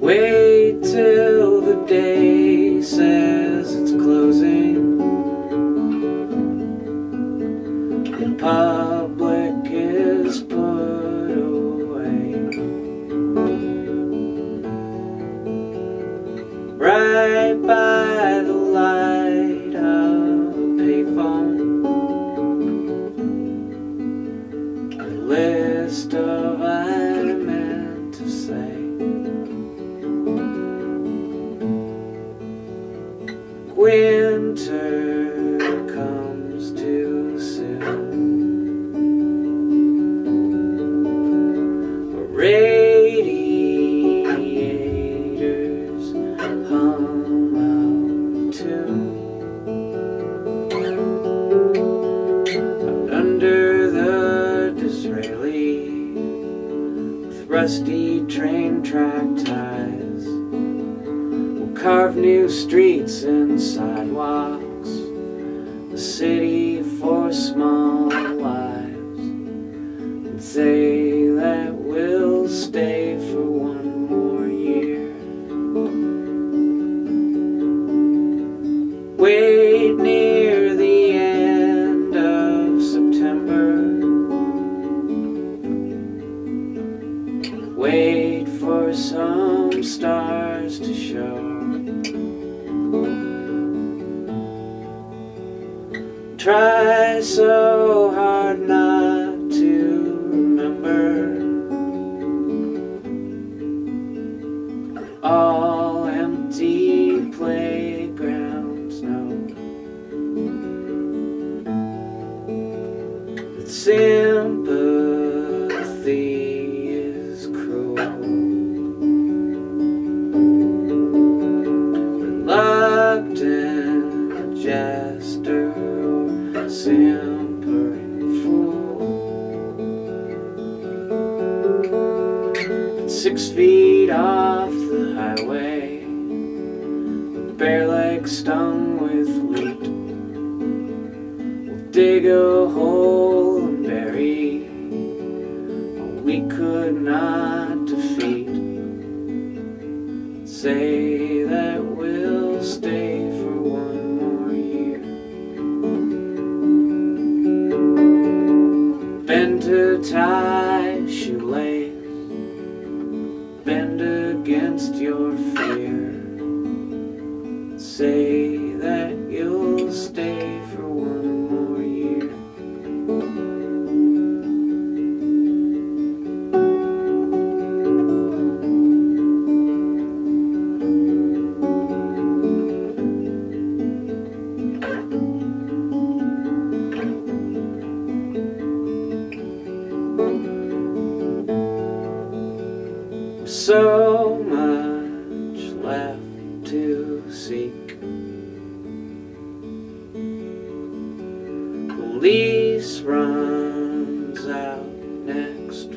Wait till the day says it's closing. The public is put away. Right by the light Winter comes too soon. Radiators hum out tune. Under the Disraeli with rusty train track ties. Carve new streets and sidewalks, a city for small Try so hard not to remember all empty playgrounds know that sympathy is cruel. Reluctant jester Six feet off the highway, bare legs stung with wheat. We'll dig a hole and bury what we could not defeat. Say that we'll stay for one more year. Bend to tie shoelace, Say that you'll stay for one more year. So much lease runs out next